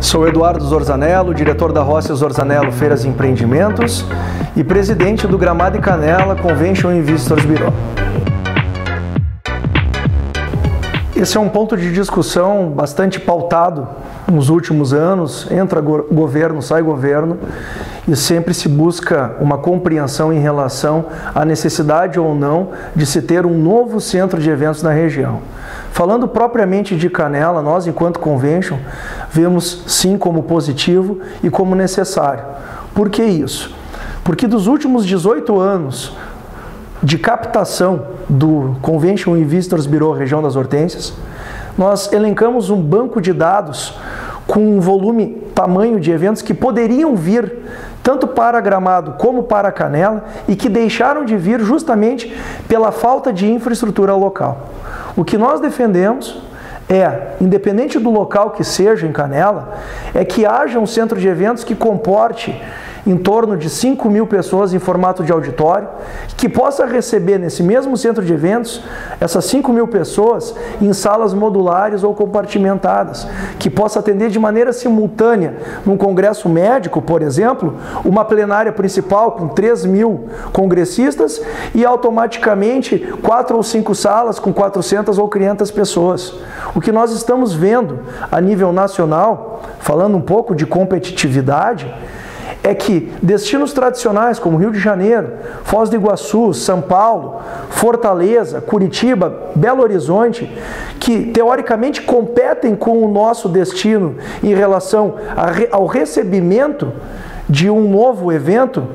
Sou Eduardo Zorzanello, diretor da Rossi Zorzanello Feiras e Empreendimentos e presidente do Gramado e Canela Convention Investors Bureau. Esse é um ponto de discussão bastante pautado nos últimos anos. Entra go governo, sai governo, e sempre se busca uma compreensão em relação à necessidade ou não de se ter um novo centro de eventos na região. Falando propriamente de Canela, nós, enquanto convention, vemos sim como positivo e como necessário. Por que isso? Porque dos últimos 18 anos, de captação do Convention Investors Bureau Região das Hortênsias, nós elencamos um banco de dados com um volume, tamanho de eventos que poderiam vir tanto para Gramado como para Canela e que deixaram de vir justamente pela falta de infraestrutura local. O que nós defendemos é, independente do local que seja em Canela, é que haja um centro de eventos que comporte em torno de 5 mil pessoas em formato de auditório, que possa receber nesse mesmo centro de eventos essas 5 mil pessoas em salas modulares ou compartimentadas, que possa atender de maneira simultânea, num congresso médico, por exemplo, uma plenária principal com 3 mil congressistas e automaticamente quatro ou cinco salas com 400 ou 500 pessoas. O que nós estamos vendo a nível nacional, falando um pouco de competitividade, é que destinos tradicionais como Rio de Janeiro, Foz do Iguaçu, São Paulo, Fortaleza, Curitiba, Belo Horizonte, que teoricamente competem com o nosso destino em relação ao recebimento de um novo evento,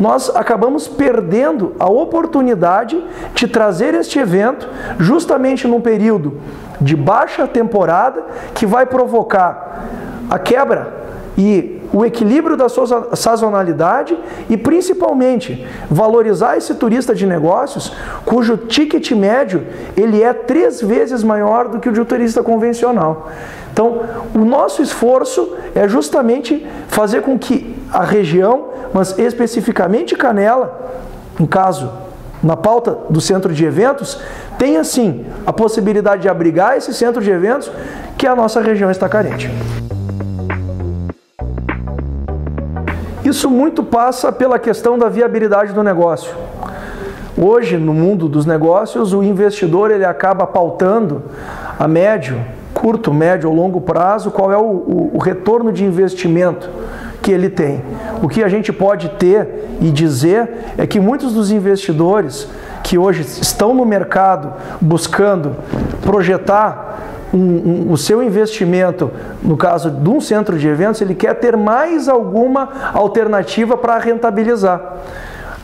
nós acabamos perdendo a oportunidade de trazer este evento justamente num período de baixa temporada que vai provocar a quebra e o equilíbrio da sua sazonalidade e principalmente valorizar esse turista de negócios cujo ticket médio ele é três vezes maior do que o de um turista convencional. Então, o nosso esforço é justamente fazer com que a região, mas especificamente Canela, em caso na pauta do centro de eventos, tenha sim a possibilidade de abrigar esse centro de eventos que a nossa região está carente. Isso muito passa pela questão da viabilidade do negócio. Hoje, no mundo dos negócios, o investidor ele acaba pautando a médio, curto, médio ou longo prazo qual é o, o, o retorno de investimento que ele tem. O que a gente pode ter e dizer é que muitos dos investidores que hoje estão no mercado buscando projetar um, um, o seu investimento, no caso de um centro de eventos, ele quer ter mais alguma alternativa para rentabilizar.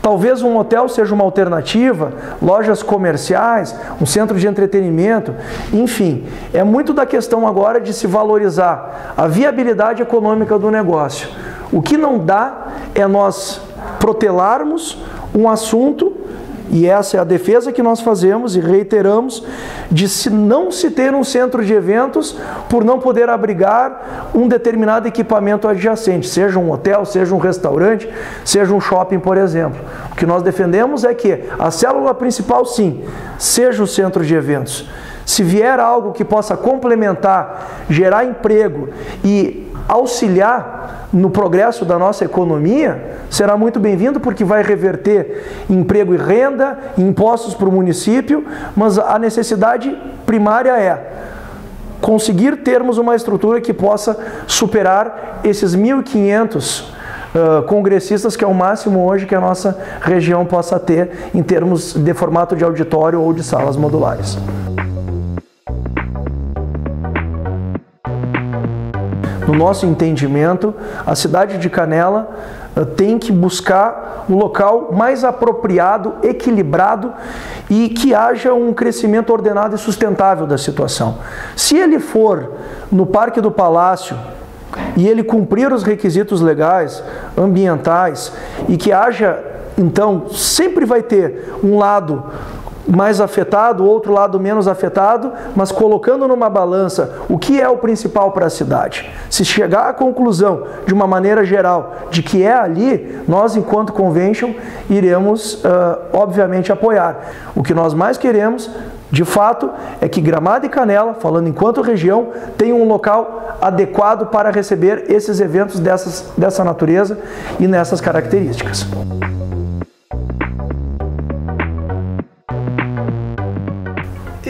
Talvez um hotel seja uma alternativa, lojas comerciais, um centro de entretenimento, enfim, é muito da questão agora de se valorizar a viabilidade econômica do negócio. O que não dá é nós protelarmos um assunto e essa é a defesa que nós fazemos e reiteramos de se não se ter um centro de eventos por não poder abrigar um determinado equipamento adjacente, seja um hotel, seja um restaurante, seja um shopping, por exemplo. O que nós defendemos é que a célula principal, sim, seja o centro de eventos. Se vier algo que possa complementar, gerar emprego e auxiliar no progresso da nossa economia, será muito bem-vindo porque vai reverter emprego e renda, impostos para o município, mas a necessidade primária é conseguir termos uma estrutura que possa superar esses 1.500 uh, congressistas, que é o máximo hoje que a nossa região possa ter em termos de formato de auditório ou de salas modulares. No nosso entendimento, a cidade de Canela eh, tem que buscar um local mais apropriado, equilibrado e que haja um crescimento ordenado e sustentável da situação. Se ele for no Parque do Palácio e ele cumprir os requisitos legais, ambientais e que haja, então, sempre vai ter um lado mais afetado, o outro lado menos afetado, mas colocando numa balança o que é o principal para a cidade. Se chegar à conclusão, de uma maneira geral, de que é ali, nós, enquanto convention, iremos, uh, obviamente, apoiar. O que nós mais queremos de fato é que Gramado e Canela, falando enquanto região, tem um local adequado para receber esses eventos dessas, dessa natureza e nessas características.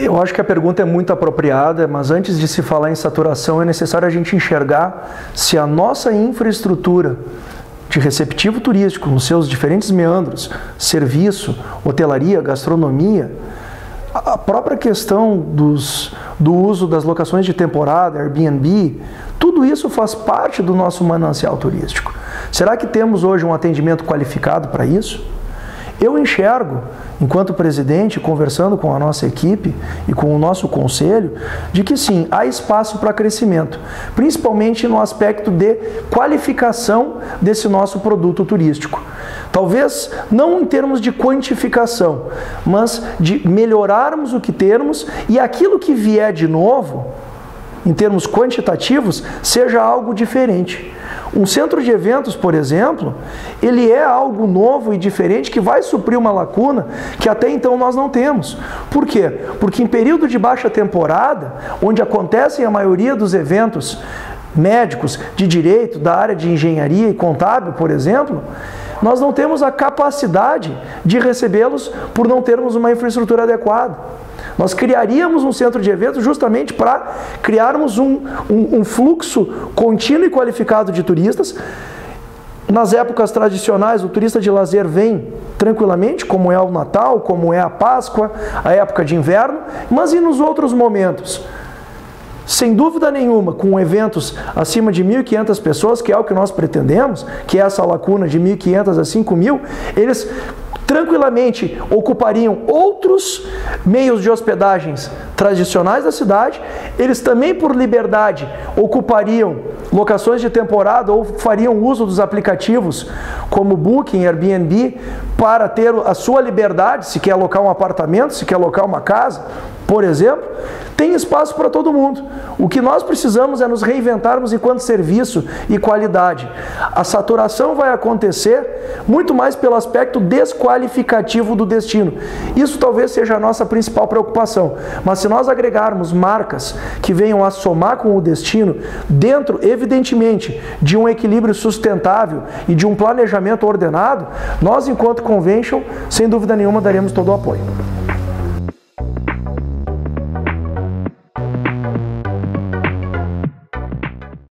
Eu acho que a pergunta é muito apropriada, mas antes de se falar em saturação, é necessário a gente enxergar se a nossa infraestrutura de receptivo turístico, nos seus diferentes meandros, serviço, hotelaria, gastronomia, a própria questão dos, do uso das locações de temporada, Airbnb, tudo isso faz parte do nosso manancial turístico. Será que temos hoje um atendimento qualificado para isso? Eu enxergo, enquanto presidente, conversando com a nossa equipe e com o nosso conselho, de que sim, há espaço para crescimento, principalmente no aspecto de qualificação desse nosso produto turístico. Talvez não em termos de quantificação, mas de melhorarmos o que temos e aquilo que vier de novo, em termos quantitativos, seja algo diferente. Um centro de eventos, por exemplo, ele é algo novo e diferente que vai suprir uma lacuna que até então nós não temos. Por quê? Porque em período de baixa temporada, onde acontecem a maioria dos eventos médicos, de direito, da área de engenharia e contábil, por exemplo, nós não temos a capacidade de recebê-los por não termos uma infraestrutura adequada. Nós criaríamos um centro de eventos justamente para criarmos um, um, um fluxo contínuo e qualificado de turistas. Nas épocas tradicionais, o turista de lazer vem tranquilamente, como é o Natal, como é a Páscoa, a época de inverno, mas e nos outros momentos? Sem dúvida nenhuma, com eventos acima de 1.500 pessoas, que é o que nós pretendemos, que é essa lacuna de 1.500 a 5.000, eles tranquilamente ocupariam outros meios de hospedagens tradicionais da cidade, eles também, por liberdade, ocupariam locações de temporada ou fariam uso dos aplicativos como Booking, Airbnb, para ter a sua liberdade, se quer alocar um apartamento, se quer alocar uma casa, por exemplo, tem espaço para todo mundo. O que nós precisamos é nos reinventarmos enquanto serviço e qualidade. A saturação vai acontecer muito mais pelo aspecto desqualificativo do destino. Isso talvez seja a nossa principal preocupação. Mas se nós agregarmos marcas que venham a somar com o destino, dentro, evidentemente, de um equilíbrio sustentável e de um planejamento ordenado, nós, enquanto convention, sem dúvida nenhuma, daremos todo o apoio.